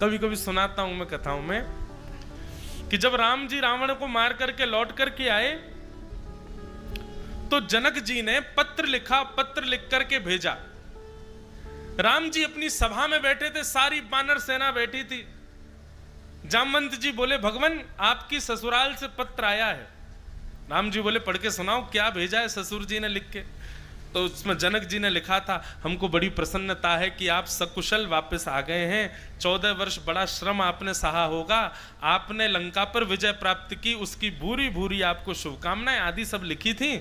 कभी कभी सुनाता हूँ मैं कथाओं में कि जब राम जी रावण को मार करके लौट करके आए तो जनक जी ने पत्र लिखा, पत्र लिख करके भेजा। राम जी अपनी सभा में बैठे थे, सारी बानर सेना बैठी थी। जामवंत जी बोले, भगवान, आपकी ससुराल से पत्र आया है। राम जी बोले, पढ़ के सुनाओ, क्या भेजा है ससुर जी ने लिख के? तो उसमें जनक जी ने लिखा था, हमको बड़ी प्रसन्नता है कि आप सकुशल वापस आ गए हैं। चौदह वर्ष बड़ा श्रम आपने सहा होगा। आपने लंका पर विजय प्राप्त की, उसकी भूरी भूरी आपको शुभकामनाएँ आदि सब लिखी थी।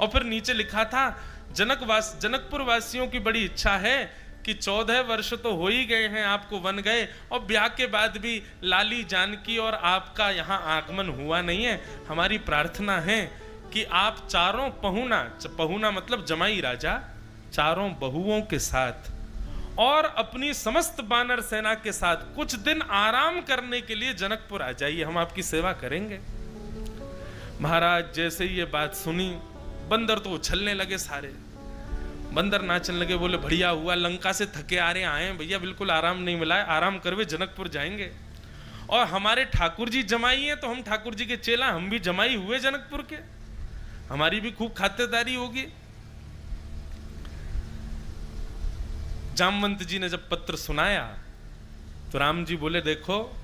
और फिर नीचे लिखा था जनक वास जनकपुर वासियों की बड़ी इच्छा है कि चौदह वर्ष तो हो ही गए हैं, आपको बन गए। और ब्याह के बाद भी लाली जानकी और आपका यहाँ आगमन हुआ नहीं है। हमारी प्रार्थना है कि आप चारों पहुना पहुना मतलब जमाई राजा, चारों बहुओं के साथ और अपनी समस्त बानर सेना के साथ कुछ दिन आराम करने के लिए जनकपुर आ जाइए, हम आपकी सेवा करेंगे। महाराज, जैसे ये बात सुनी, बंदर तो उछलने लगे सारे। बंदर नाचने लगे, बोले, बढ़िया हुआ, लंका से थके आ रहे, आए भैया, बिल्कुल आराम नहीं मिला है, आराम करवे, जनकपुर जाएँगे। और हमारे ठाकुर जी जमाई हैं तो हम ठाकुर जी के चेला, हम भी जमाई हुए जनकपुर के। हमारी भी खूब खातेदारी होगी। जामवंत जी ने जब पत्र सुनाया तो राम जी बोले, देखो,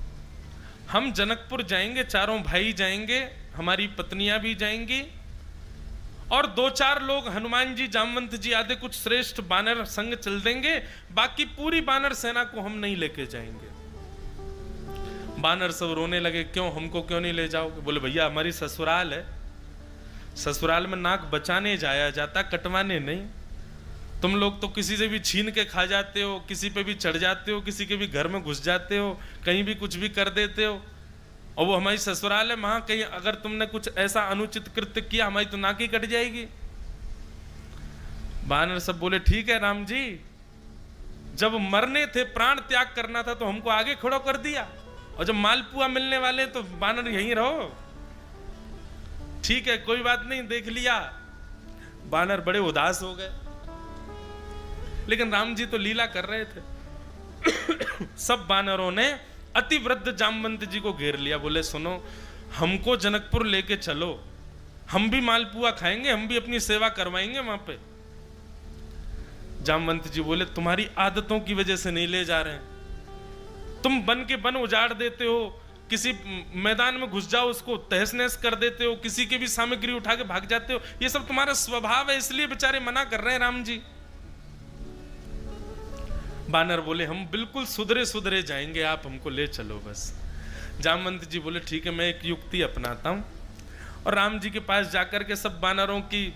हम जनकपुर जाएँगे, चारों भाई जाएँगे, हमारी पत्नियाँ भी जाएँगी, और दो चार लोग हनुमान जी, जामवंत जी आदि कुछ श्रेष्ठ बानर संग चल देंगे, बाकी पूरी बानर सेना को हम नहीं लेके जाएँगे। बानर सब रोने लगे, क्यों, हमको क्यों नहीं ले जाओगे? बोले, भैया, हमारी ससुराल है ससुराल में नाक बचाने जाया जाता, कटवाने नहीं। तुम लोग तो किसी से भी छीन के खा जाते हो, किसी पे भी चढ़ जाते हो, किसी के भी घर में घुस जाते हो, कहीं भी कुछ भी कर देते हो। और वो हमारी ससुराल है वहाँ कहीं अगर तुमने कुछ ऐसा अनुचित कृत्य किया, हमारी तो नाक ही कट जाएगी। बानर सब बोले, ठीक है राम जी, जब मरने थे, प्राण त्याग करना था तो हमको आगे खड़ो कर दिया। और जब मालपुआ मिलने वाले तो बानर यहीं रहो। ठीक है, कोई बात नहीं, देख लिया। बानर बड़े उदास हो गए। लेकिन राम जी तो लीला कर रहे थे। सब बानरों ने अति वृद्ध जामवंत जी को घेर लिया, बोले, सुनो, हमको जनकपुर लेके चलो। हम भी मालपुआ खाएँगे, हम भी अपनी सेवा करवाएँगे वहाँ पे। जामवंत जी बोले, तुम्हारी आदतों की वजह से नहीं ले जा रहे हैं। तुम बन के बन उजाड़ देते हो किसी मैदान में घुस जाओ, उसको तहस नहस कर देते हो, किसी की भी सामग्री उठा के भाग जाते हो, ये सब तुम्हारा स्वभाव है, इसलिए बेचारे मना कर रहे हैं राम जी। बानर बोले, हम बिल्कुल सुधरे सुधरे जाएँगे, आप हमको ले चलो बस। जामवंत जी बोले, ठीक है, मैं एक युक्ति अपनाता हूँ। और राम जी के पास जाकर के सब बानरों की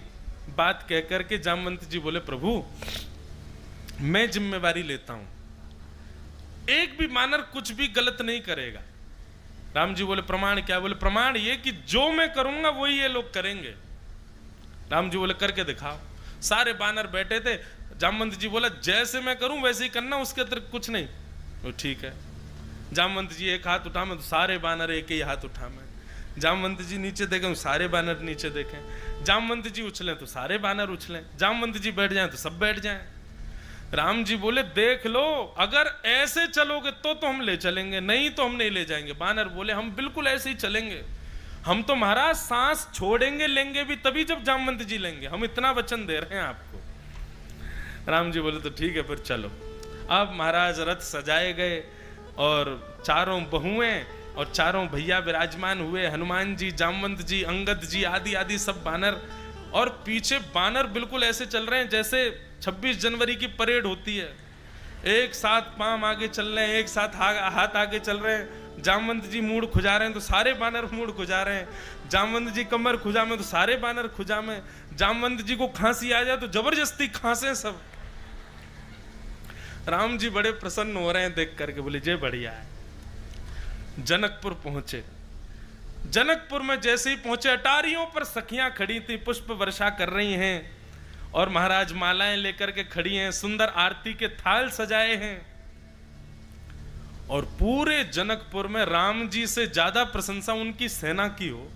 बात कह करके जामवंत जी बोले, प्रभु, मैं जिम्मेवारी लेता हूँ। एक भी बानर कुछ भी गलत नहीं करेगा। राम जी बोले, प्रमाण क्या? बोले, प्रमाण ये कि जो मैं करूँगा, वही ये लोग करेंगे। राम जी बोले, करके दिखाओ। सारे बानर बैठे थे। जामवंत जी बोला, जैसे मैं करूँ, वैसे ही करना, उसके अतिरिक्त कुछ नहीं। वो ठीक है। जामवंत जी एक हाथ उठा, मैं तो सारे बानर एक ही हाथ उठा मैं। जामवंत जी नीचे देखें सारे बानर नीचे देखें। जामवंत जी उछलें तो सारे बानर उछलें। जामवंत जी बैठ जाएँ तो सब बैठ जाएँ। राम जी बोले, देख लो, अगर ऐसे चलोगे तो तो हम ले चलेंगे, नहीं तो हम नहीं ले जाएँगे। बानर बोले, हम बिल्कुल ऐसे ही चलेंगे। हम तो महाराज सांस छोड़ेंगे, लेंगे भी, तभी जब जामवंत जी लेंगे। हम इतना वचन दे रहे हैं आपको। राम जी बोले तो ठीक है, फिर चलो। अब महाराज रथ सजाए गए और चारों बहुएँ और चारों भैया विराजमान हुए। हनुमान जी, जामवंत जी, अंगद जी, आदि आदि सब बानर और पीछे बानर बिल्कुल ऐसे चल रहे हैं जैसे 26 जनवरी की परेड होती है। एक साथ पाम आगे चल रहे हैं एक साथ हा, हाथ आगे चल रहे हैं। जामवंत जी मूड खुजा रहे हैं तो सारे बानर मूड खुजा रहे हैं। जामवंत जी कमर खुजा में तो सारे बानर खुजा में। जामवंत जी को खांसी आ जाए तो ज़बरदस्ती खांसे सब। राम जी बड़े प्रसन्न हो रहे हैं देख करके बोले जय बढ़िया है। जनकपुर पहुँचे। जनकपुर में जैसे ही पहुँचे अटारियों पर सखियाँ खड़ी थी पुष्प वर्षा कर रही हैं। और महाराज मालाएँ लेकर के खड़ी हैं, सुंदर आरती के थाल सजाए हैं। और पूरे जनकपुर में राम जी से ज़्यादा प्रशंसा उनकी सेना की हो।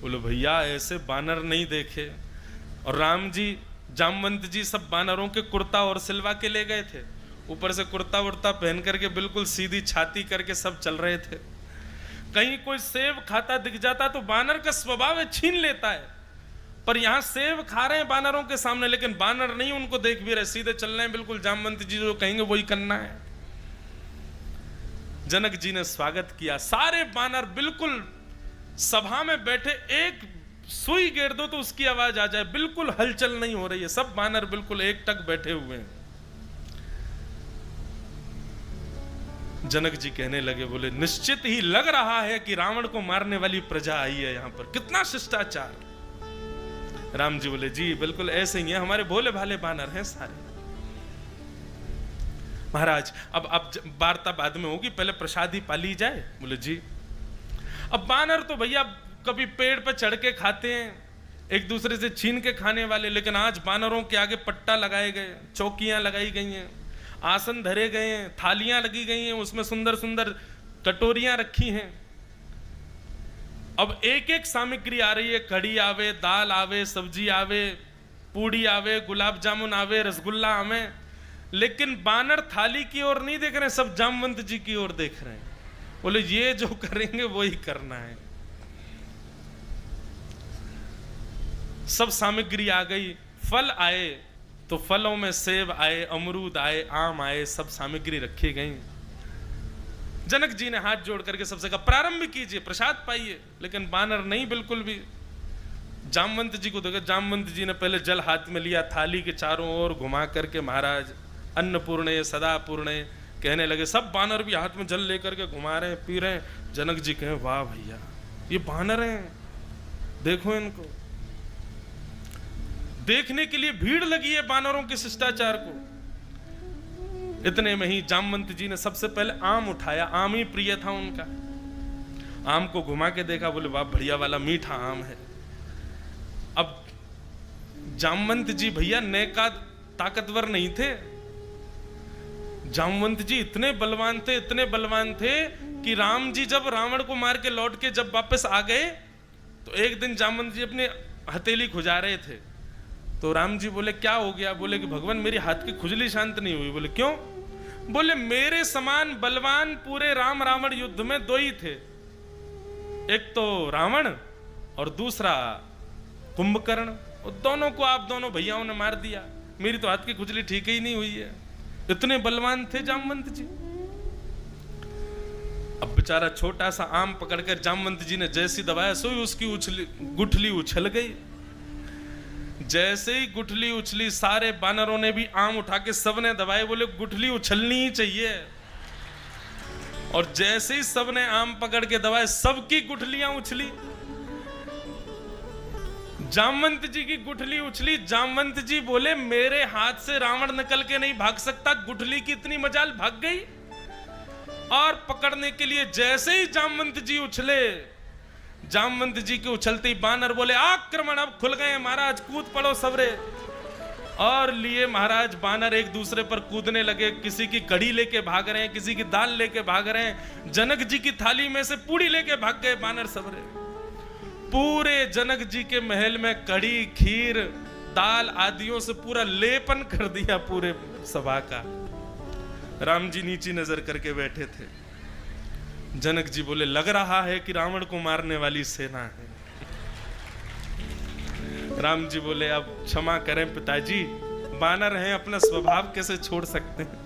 बोले, भैया, ऐसे बानर नहीं देखे। और राम जी, जामवंत जी सब बानरों के कुर्ता और सिलवा के ले गए थे। ऊपर से कुर्ता वुर्ता पहन करके बिल्कुल सीधी छाती करके सब चल रहे थे। कहीं कोई सेब खाता दिख जाता तो बानर का स्वभाव छीन लेता है। पर यहाँ सेब खा रहे हैं बानरों के सामने, लेकिन बानर नहीं, उनको देख भी रहे, सीधे चल रहे हैं, बिल्कुल जामवंत जी जो कहेंगे वही करना है। जनक जी ने स्वागत किया। सारे बानर बिल्कुल सभा में बैठे, एक सुई गिर दो तो उसकी आवाज़ आ जाए, बिल्कुल हलचल नहीं हो रही है, सब बानर बिल्कुल एक टक बैठे हुए हैं। जनक जी कहने लगे, बोले, निश्चित ही लग रहा है कि रावण को मारने वाली प्रजा आई है यहाँ पर। कितना शिष्टाचार। राम जी बोले, जी, बिल्कुल ऐसे ही है, हमारे भोले भाले बानर हैं सारे। महाराज, अब अब वार्ता बाद में होगी, पहले प्रसादी पाली जाए? बोले, जी। अब बानर तो भैया कभी पेड़ पर चढ़ के खाते हैं, एक दूसरे से छीन के खाने वाले, लेकिन आज बानरों के आगे पट्टा लगाए गए, चौकियाँ लगाई गई हैं, आसन धरे गए हैं, थालियाँ लगी गई हैं, उसमें सुंदर सुंदर कटोरियाँ रखी हैं। अब एक एक सामग्री आ रही है। कड़ी आवे, दाल आवे, सब्ज़ी आवे, पूड़ी आवे, गुलाब जामुन आवे, रसगुल्ला आवे। लेकिन बानर थाली की ओर नहीं देख रहे, सब जामवंत जी की ओर देख रहे हैं। बोले, ये जो करेंगे, वही करना है। सब सामग्री आ गई। फल आए तो फलों में सेब आए, अमरूद आए, आम आए, सब सामग्री रखी गई। जनक जी ने हाथ जोड़ करके सबसे कहा, प्रारंभ कीजिए, प्रसाद पाइए। लेकिन बानर नहीं, बिल्कुल भी। जामवंत जी को देखा, जामवंत जी ने पहले जल हाथ में लिया, थाली के चारों ओर घुमा करके महाराज, अन्नपूर्ण सदा पूर्ण कहने लगे, सब बानर भी हाथ में जल लेकर के घुमा रहे हैं, पी रहे हैं। जनक जी कहे, वाह भैया, ये बानर हैं। देखो इनको। देखने के लिए भीड़ लगी है बानरों के शिष्टाचार को। इतने में ही जामवंत जी ने सबसे पहले आम उठाया, आम ही प्रिय था उनका। आम को घुमा के देखा, बोले, वाह, बढ़िया वाला मीठा आम है। अब जामवंत जी भैया का ताकतवर नहीं थे। जामवंत जी इतने बलवान थे, इतने बलवान थे कि राम जी जब रावण को मार के लौट के जब वापस आ गए तो एक दिन जामवंत जी अपने हथेली खुजा रहे थे। तो राम जी बोले, क्या हो गया? बोले कि, भगवान, मेरी हाथ की खुजली शांत नहीं हुई। बोले, क्यों? बोले, मेरे समान बलवान पूरे राम रावण युद्ध में दो ही थे। एक तो रावण और दूसरा कुंभकर्ण दोनों को आप दोनों भैयाओं ने मार दिया। मेरी तो हाथ की खुजली ठीक ही नहीं हुई है। इतने बलवान थे जामवंत जी। अब बेचारा छोटा सा आम पकड़कर जामवंत जी ने जैसी दबाया सोई उसकी उछली, गुठली उछल गई। जैसे ही गुठली उछली, सारे बानरों ने भी आम उठा के सबने दबाए, बोले, गुठली उछलनी ही चाहिए। और जैसे ही सबने आम पकड़ के दबाए, सबकी गुठलियाँ उछली। जामवंत जी की गुठली उछली। जामवंत जी बोले, मेरे हाथ से रावण निकल के नहीं भाग सकता, गुठली की इतनी मजाल भाग गई। और पकड़ने के लिए जैसे ही जामवंत जी उछले जामवंत जी के उछलते बानर बोले, आक्रमण अब खुल गए महाराज, कूद पड़ो सबरे। और लिए महाराज, बानर एक दूसरे पर कूदने लगे। किसी की कड़ी लेके भाग रहे हैं, किसी की दाल लेके भाग रहे हैं। जनक जी की थाली में से पूड़ी लेके भाग गए बानर सबरे। पूरे जनक जी के महल में कड़ी, खीर, दाल आदियों से पूरा लेपन कर दिया पूरे सभा का। राम जी नीची नज़र करके बैठे थे। जनक जी बोले, लग रहा है कि रावण को मारने वाली सेना है। राम जी बोले, अब क्षमा करें पिताजी, बानर हैं, अपना स्वभाव कैसे छोड़ सकते हैं?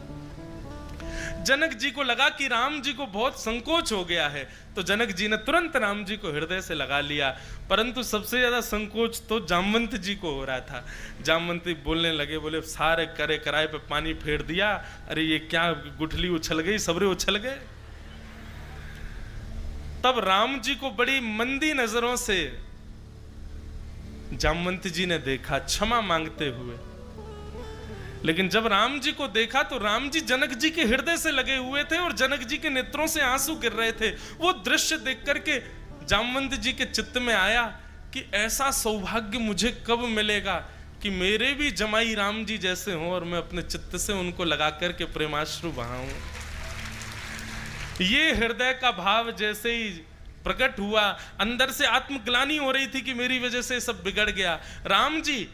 जनक जी को लगा कि राम जी को बहुत संकोच हो गया है तो जनक जी ने तुरंत राम जी को हृदय से लगा लिया। परंतु सबसे ज़्यादा संकोच तो जामवंत जी को हो रहा था। जामवंत बोलने लगे, बोले, सारे करे कराए पे पानी फेर दिया, अरे ये क्या गुठली उछल गई, सबरे उछल गए? तब राम जी को बड़ी मंदी नज़रों से जामवंत जी ने देखा, क्षमा मांगते हुए। लेकिन जब राम जी को देखा तो राम जी जनक जी के हृदय से लगे हुए थे और जनक जी के नेत्रों से आँसू गिर रहे थे। वो दृश्य देख करके जामवंत जी के चित्त में आया कि ऐसा सौभाग्य मुझे कब मिलेगा कि मेरे भी जमाई राम जी जैसे हों और मैं अपने चित्त से उनको लगा करके प्रेमाश्रु बहाऊं ये हृदय का भाव जैसे ही प्रकट हुआ, अंदर से आत्मग्लानी हो रही थी कि मेरी वजह से सब बिगड़ गया। राम जी,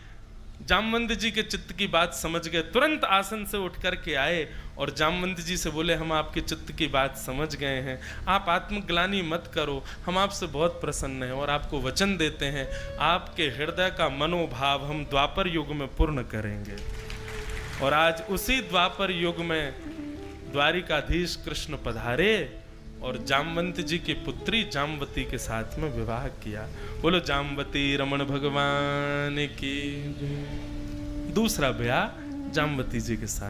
जामवंत जी के चित्त की बात समझ गए। तुरंत आसन से उठ करके आए और जामवंत जी से बोले, हम आपके चित्त की बात समझ गए हैं। आप आत्मग्लानी मत करो। हम आपसे बहुत प्रसन्न हैं और आपको वचन देते हैं। आपके हृदय का मनोभाव हम द्वापर युग में पूर्ण करेंगे। और आज उसी द्वापर युग में द्वारिकाधीश कृष्ण पधारे और जामवंत जी की पुत्री जामवती के साथ में विवाह किया। बोलो, जामवती रमन भगवान की दूसरा ब्याह जामवती जी के साथ।